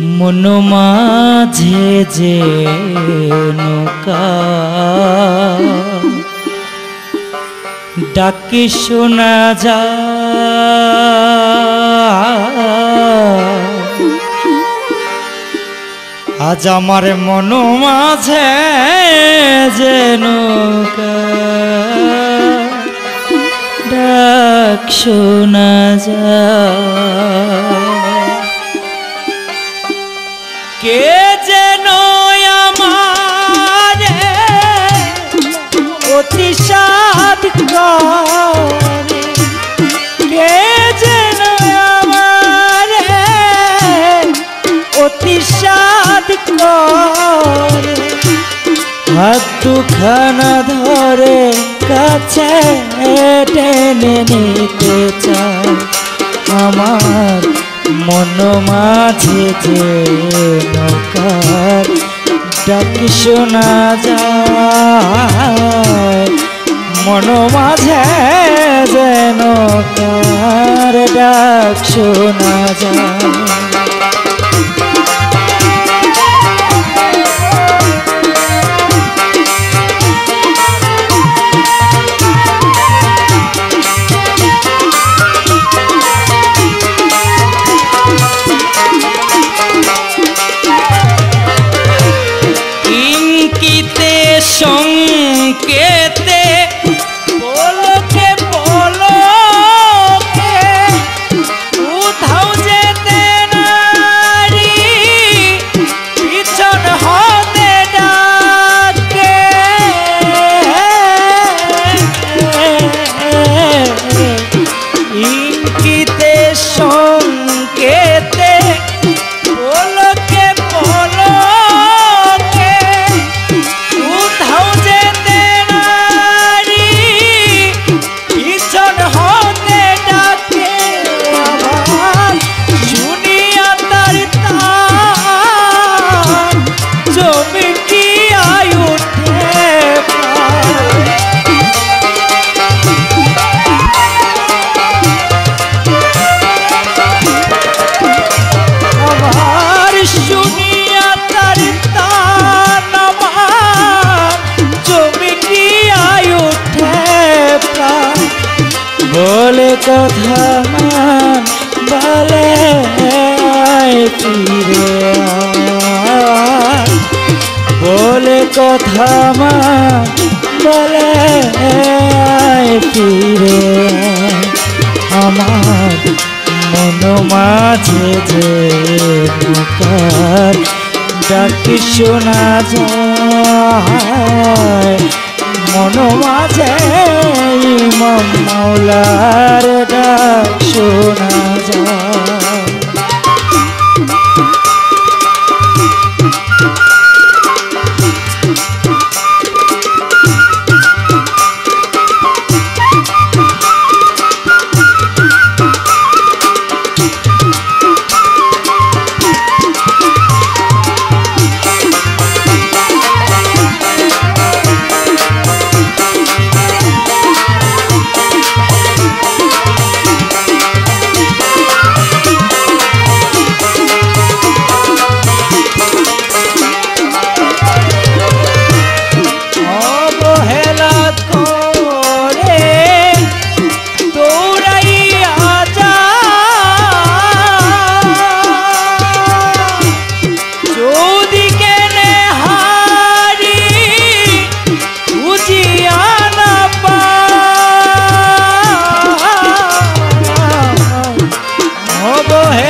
মন মাঝে যে নৌকা ডাকি শোনা যা। আজ আমার মন মাঝে যে নৌকা ডাক শোনা যা। কে যেন আমার অতি সাধ করে? কে যেন আমার অতি সাধ করে? হাত দুখানা ধরে কাছে টেনে নিতে চায়। আমার মন মাঝে যে ডাকি শোনা যায়। মন মাঝে যেন কার ডাক শোনা যায়। কথা মান বলে ফিরে। আমার মন মাঝে যে ডাকি শোনা যায় মন মাঝে ইমাম ডাক শোনা যায় हो वो है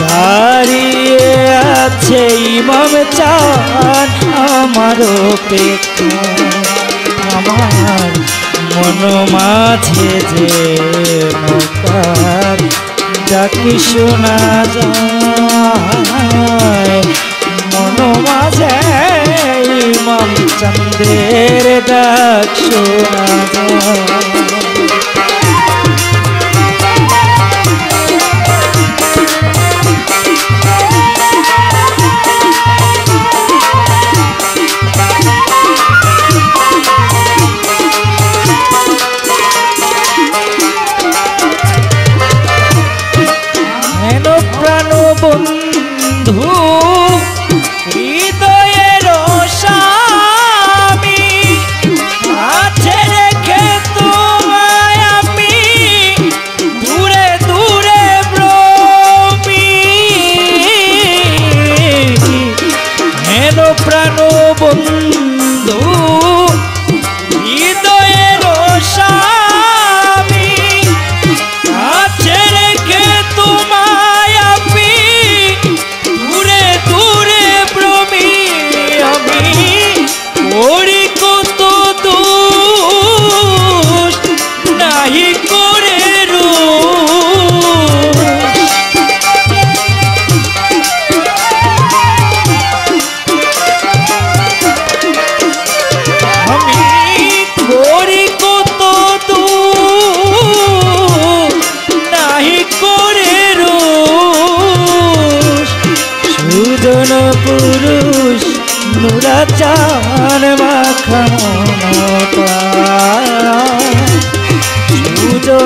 দাঁড়িয়ে আছে ইমাম চান আমার আমার মন মাঝে যে নৌকার ডাকি শোনা যায়। মন মাঝে ইমাম চন্দ্রের ডাক শোনা যায়।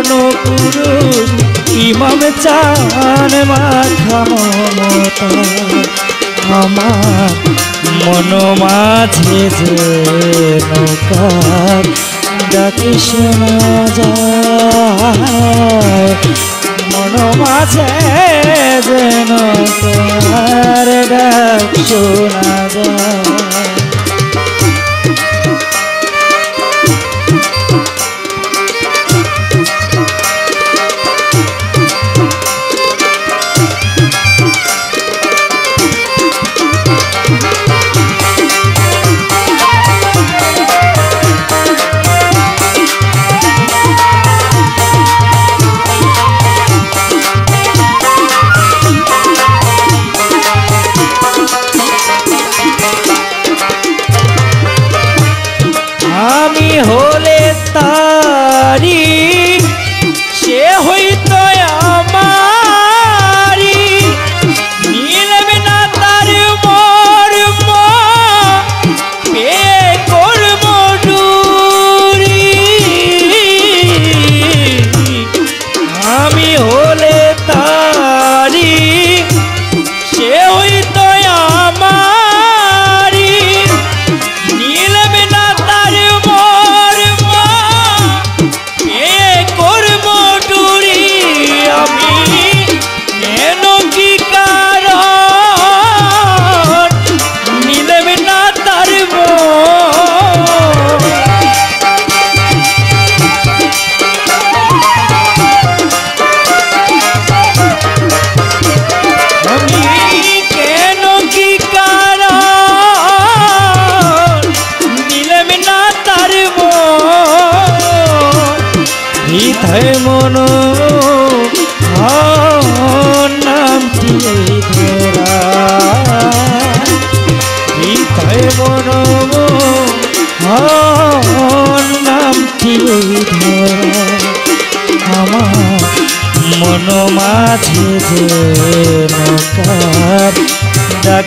কোনো পুরুষ, ইমাম চান আমার মন মাঝে যে নৌকার ডাকি শোনা যায়। মন মাঝে যে নৌকার ডাক শোনা যায়।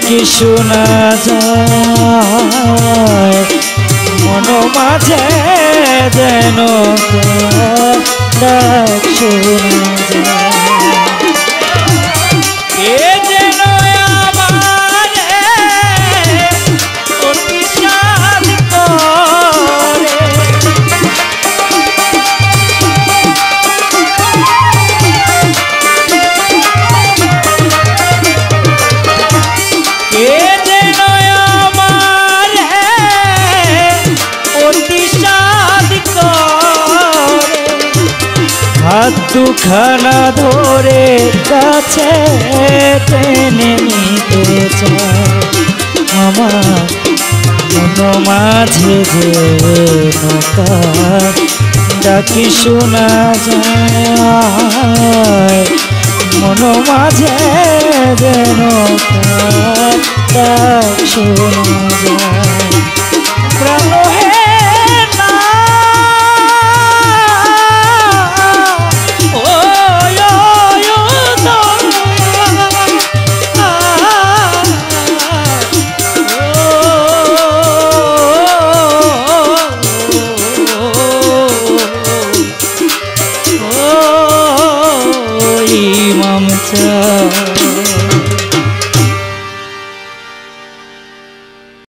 কি শোনা যায়? মন মাঝে যেন দুখানা ধরে কাছে টেনে নিতে চায়। আমার মন মাঝে যে ডাকি শোনা যায়? মন মাঝে যে নৌকা ডাক শোনা যায়?